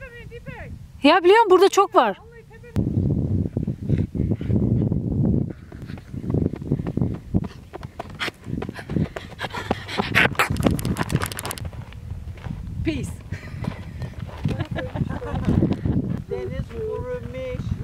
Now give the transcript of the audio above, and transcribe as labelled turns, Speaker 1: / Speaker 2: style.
Speaker 1: Tepeme dipek.
Speaker 2: Ya biliyorum burada çok var.
Speaker 3: Peace. Deniz vurulmuş.